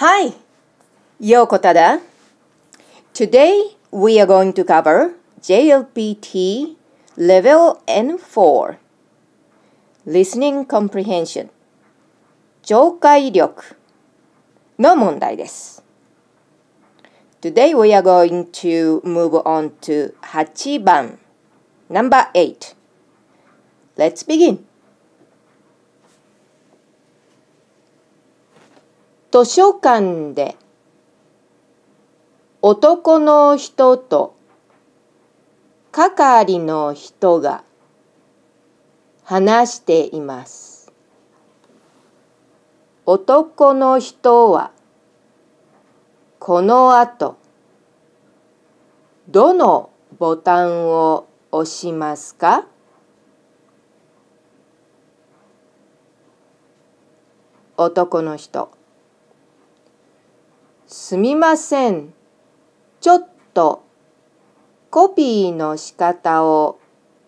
Hi, Yoko Tada. Today we are going to cover JLPT Level N4 Listening Comprehension 聴解力の問題です。Today we are going to move on to 8番 Number 8 Let's begin. 図書館で男の人と係の人が話しています。男の人はこの後どのボタンを押しますか？男の人すみません。ちょっとコピーの仕方を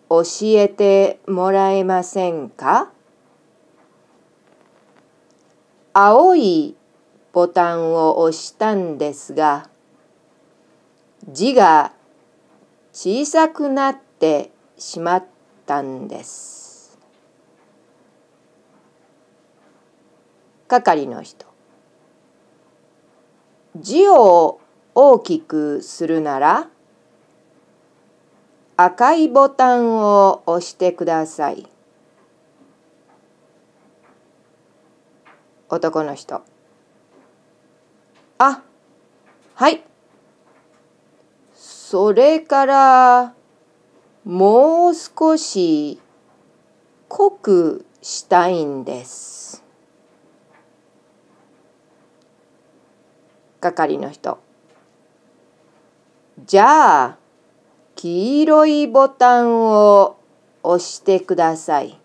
教えてもらえませんか？青いボタンを押したんですが字が小さくなってしまったんです。係の人字を大きくするなら赤いボタンを押してください。男の人あはいそれからもう少し濃くしたいんです。係の人じゃあ黄色いボタンを押してください。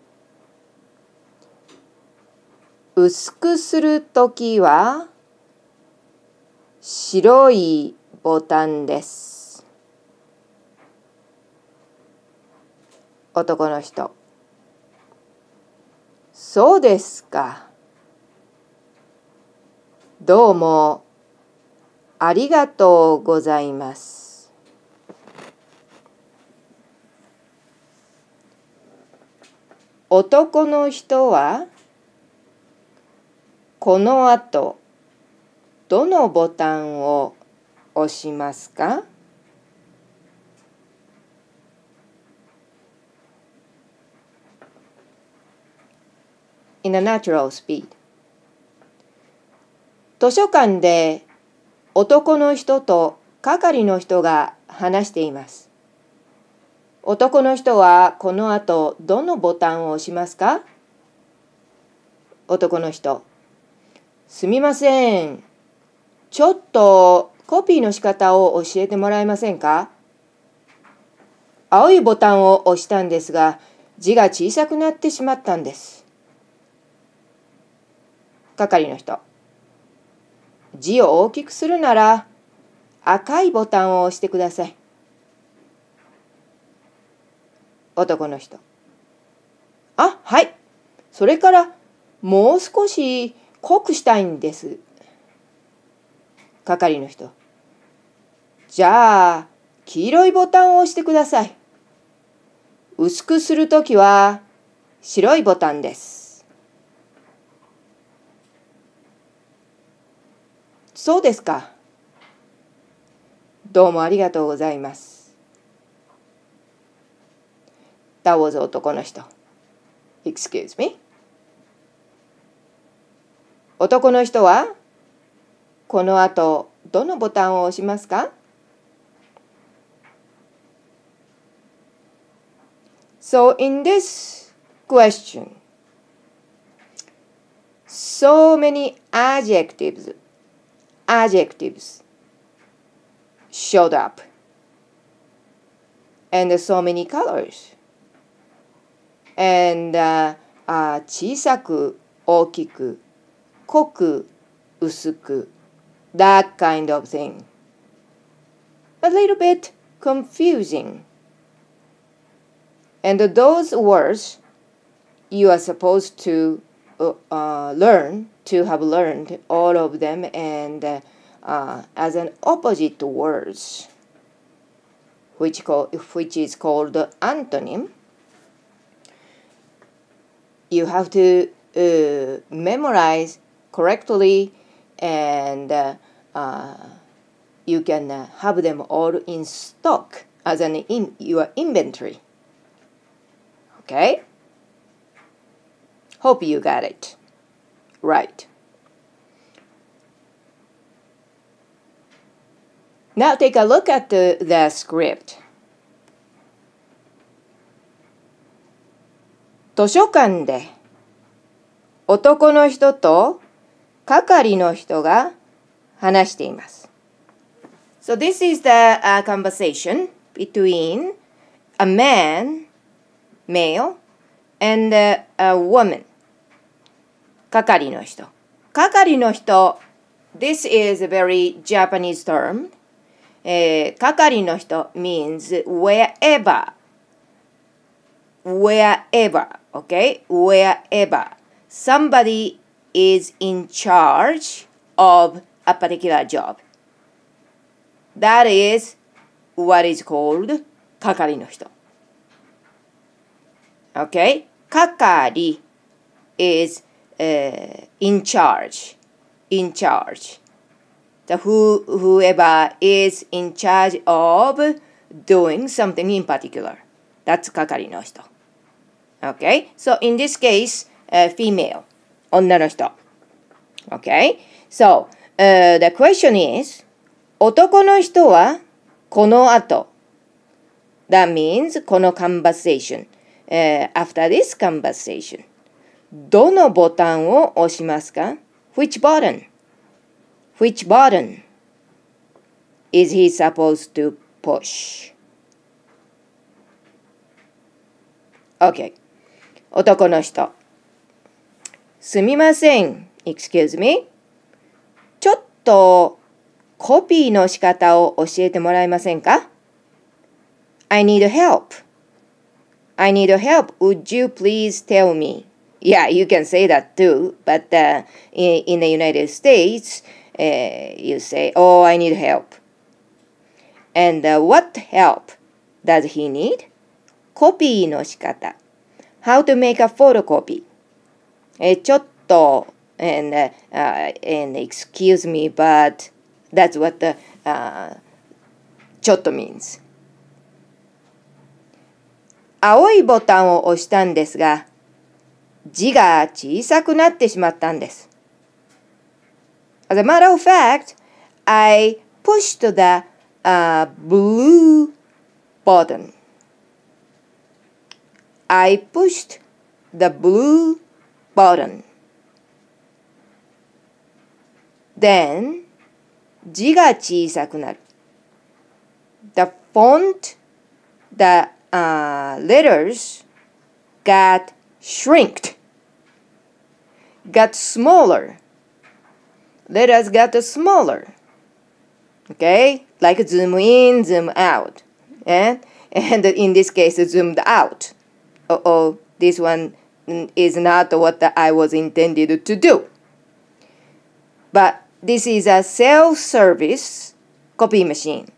薄くするときは白いボタンです。男の人そうですか。どうもありがとうございます。男の人はこの後どのボタンを押しますか？In a natural speed 図書館で男の人と係の人が話しています。男の人はこの後どのボタンを押しますか？男の人すみません。ちょっとコピーの仕方を教えてもらえませんか？青いボタンを押したんですが字が小さくなってしまったんです。係の人字を大きくするなら赤いボタンを押してください。男の人あはいそれからもう少し濃くしたいんです。係の人じゃあ黄色いボタンを押してください。薄くするときは白いボタンです。そうですか。どうもありがとうございます。That was 男の人。Excuse me. 男の人はこの後どのボタンを押しますか So in this question, so many adjectives adjectives showed up and so many colors and、uh, uh, 小さく大きく濃く薄く that kind of thing a little bit confusing and those words you are supposed to uh, learn to have learned all of them and uh, uh, as an opposite words, which, call, which is called antonym, you have to uh, memorize correctly and uh, you can have them all in stock as an in your inventory. Okay? Hope you got it. Right. Now take a look at the, the script. 図書館で男の人と係の人が話しています。So this is the、uh, conversation between a man, male, and、uh, a woman. 係の人。係の人。This is a very Japanese term. えー、係の人 means wherever. Wherever. Okay? Wherever. Somebody is in charge of a particular job. That is what is called 係の人。Okay? 係 is、uh, in charge. In charge. The who, whoever is in charge of doing something in particular. That's 係の人。Okay? So in this case, uh, female. 女の人。Okay? So, uh, the question is, 男の人はこの後。That means この conversation、uh, after this conversation どのボタンを押しますか ?Which button? Which button is he supposed to push? Okay. 男の人。すみません。Excuse me. ちょっとコピーの仕方を教えてもらえませんか ?I need help. I need help. Would you please tell me? Yeah, you can say that too, but uh, in, in the United States, uh, you say, Oh, I need help. And uh, what help does he need? コピーの仕方。How to make a photocopy. えちょっと and, uh, and excuse me, but that's what the uh, ちょっと means. 青いボタンを押したんですが、字が小さくなってしまったんです。As a matter of fact, I pushed the uh, blue button. I pushed the blue button. Then 字が小さくなる。The font, the uh, letters got shrinked, got smaller. Letters got smaller. Okay, like zoom in, zoom out. And, and in this case, zoomed out. Uh oh, this one is not what I was intended to do. But this is a self-service copy machine.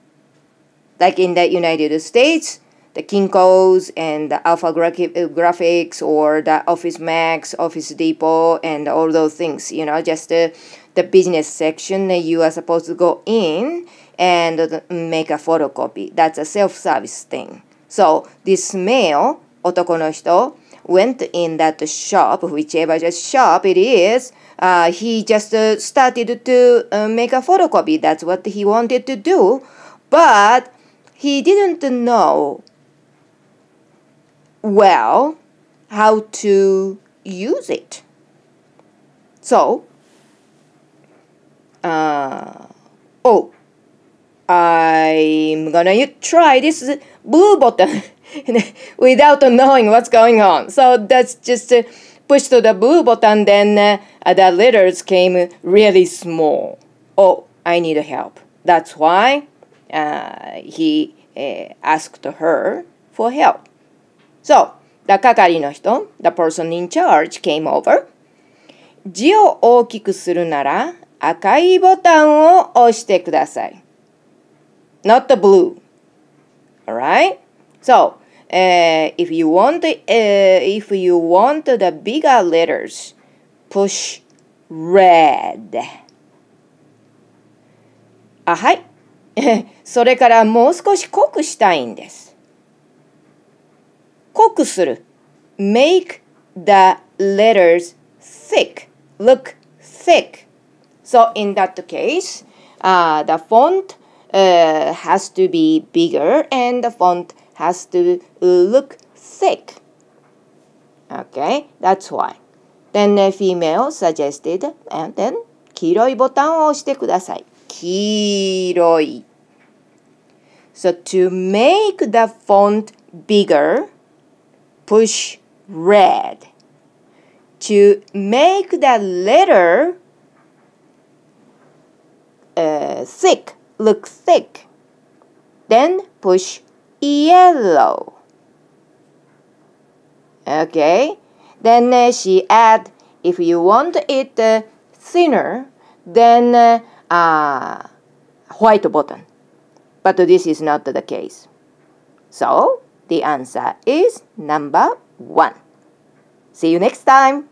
Like in the United States, the Kinkos and the Alpha uh, Graphics or the Office Max, Office Depot, and all those things. You know, just the, the business section that you are supposed to go in and make a photocopy. That's a self-service thing. So this male, otoko no hito, went in that shop, whichever shop it is, uh, he just uh, started to uh, make a photocopy. That's what he wanted to do. But he didn't know well how to use it. So, uh, oh, I'm gonna try this blue button without knowing what's going on. So that's just uh, push to the blue button, then uh, the letters came really small. Oh, I need help. That's why uh, he uh, asked her for help. So, the 係の人, the person in charge, came over. 字を大きくするなら赤いボタンを押してください。Not the blue. Alright? So, uh, if you want uh, if you want the bigger letters, push red. あ、はい。それからもう少し濃くしたいんです。濃くする。make the letters thick, look thick. So in that case, uh, the font uh, has to be bigger and the font has to look thick. Okay, that's why. Then the female suggested, and then 黄色いボタンを押してください。黄色い。So to make the font bigger, push red. To make that letter uh, thick, look thick, then push yellow. Okay, then uh, she add if you want it uh, thinner, then uh, uh, white button. But this is not the case. So the answer is number one. See you next time.